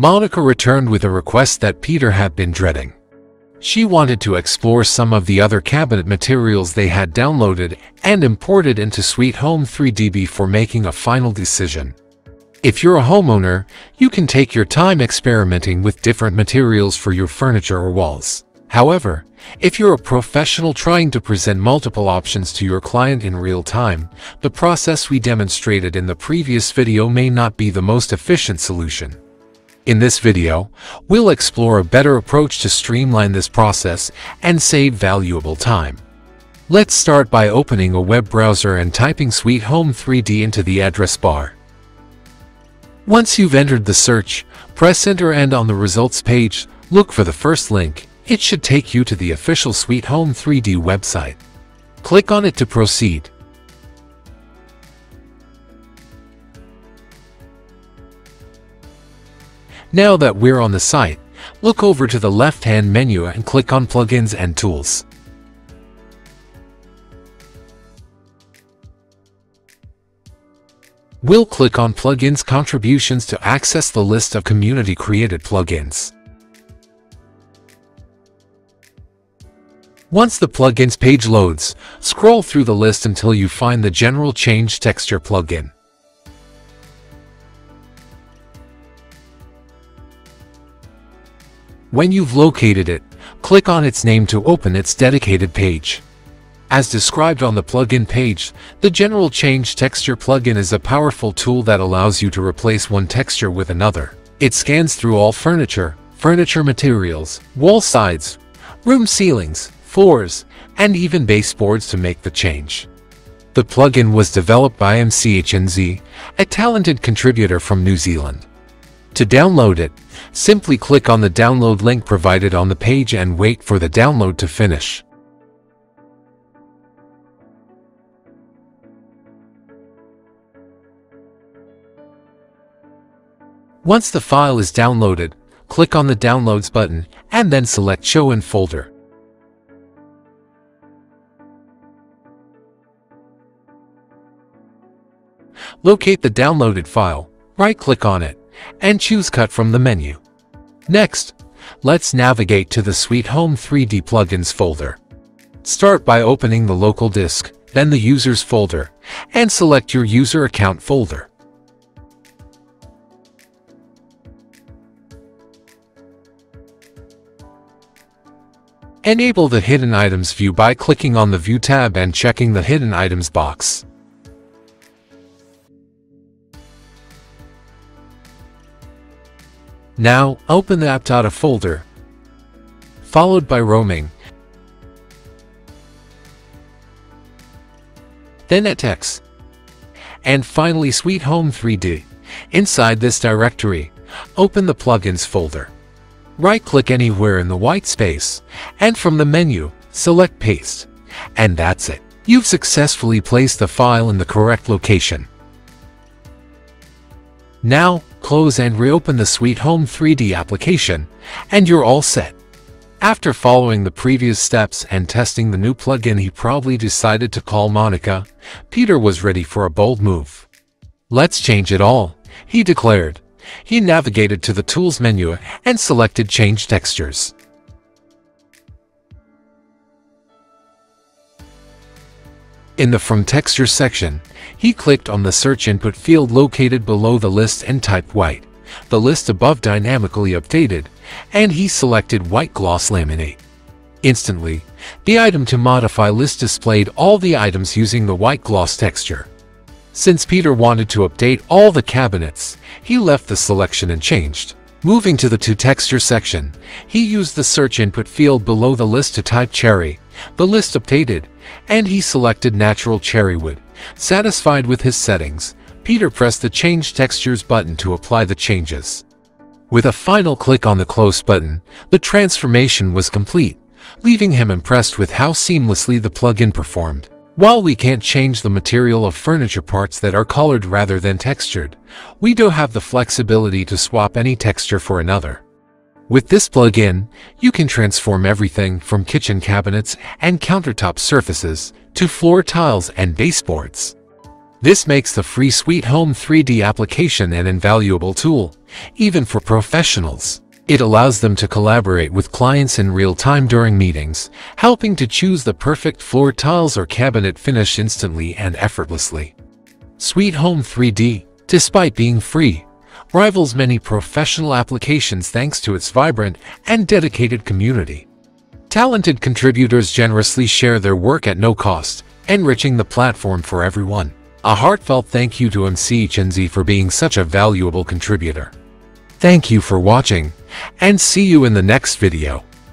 Monica returned with a request that Peter had been dreading. She wanted to explore some of the other cabinet materials they had downloaded and imported into Sweet Home 3D before making a final decision. If you're a homeowner, you can take your time experimenting with different materials for your furniture or walls. However, if you're a professional trying to present multiple options to your client in real time, the process we demonstrated in the previous video may not be the most efficient solution. In this video, we'll explore a better approach to streamline this process and save valuable time. Let's start by opening a web browser and typing Sweet Home 3D into the address bar. Once you've entered the search, press enter and on the results page, look for the first link. It should take you to the official Sweet Home 3D website. Click on it to proceed. Now that we're on the site, look over to the left-hand menu and click on Plugins and Tools. We'll click on Plugins Contributions to access the list of community-created plugins. Once the Plugins page loads, scroll through the list until you find the General Change Texture plugin. When you've located it, click on its name to open its dedicated page. As described on the plugin page, the General Change Texture plugin is a powerful tool that allows you to replace one texture with another. It scans through all furniture, furniture materials, wall sides, room ceilings, floors, and even baseboards to make the change. The plugin was developed by MCHNZ, a talented contributor from New Zealand. To download it, simply click on the download link provided on the page and wait for the download to finish. Once the file is downloaded, click on the Downloads button and then select Show in Folder. Locate the downloaded file, right-click on it, and choose Cut from the menu. Next, let's navigate to the Sweet Home 3D Plugins folder. Start by opening the local disk, then the Users folder, and select your user account folder. Enable the Hidden Items view by clicking on the View tab and checking the Hidden Items box. Now, open the AppData folder, followed by Roaming, then eTeks, and finally Sweet Home 3D. Inside this directory, open the Plugins folder. Right-click anywhere in the white space, and from the menu, select Paste. And that's it. You've successfully placed the file in the correct location. Now, close and reopen the Sweet Home 3D application, and you're all set. After following the previous steps and testing the new plugin he probably decided to call Monica, Peter was ready for a bold move. Let's change it all, he declared. He navigated to the Tools menu and selected Change Textures. In the From Texture section, he clicked on the search input field located below the list and typed white. The list above dynamically updated, and he selected white gloss laminate. Instantly, the item to modify list displayed all the items using the white gloss texture. Since Peter wanted to update all the cabinets, he left the selection and changed. Moving to the To Texture section, he used the search input field below the list to type cherry. The list updated, and he selected natural cherry wood. Satisfied with his settings, Peter pressed the Change Textures button to apply the changes. With a final click on the Close button, the transformation was complete, leaving him impressed with how seamlessly the plugin performed. While we can't change the material of furniture parts that are colored rather than textured, we do have the flexibility to swap any texture for another. With this plugin, you can transform everything from kitchen cabinets and countertop surfaces to floor tiles and baseboards. This makes the free Sweet Home 3D application an invaluable tool, even for professionals. It allows them to collaborate with clients in real time during meetings, helping to choose the perfect floor tiles or cabinet finish instantly and effortlessly. Sweet Home 3D, despite being free, rivals many professional applications thanks to its vibrant and dedicated community. Talented contributors generously share their work at no cost, enriching the platform for everyone. A heartfelt thank you to MC Chenzi for being such a valuable contributor. Thank you for watching, and see you in the next video.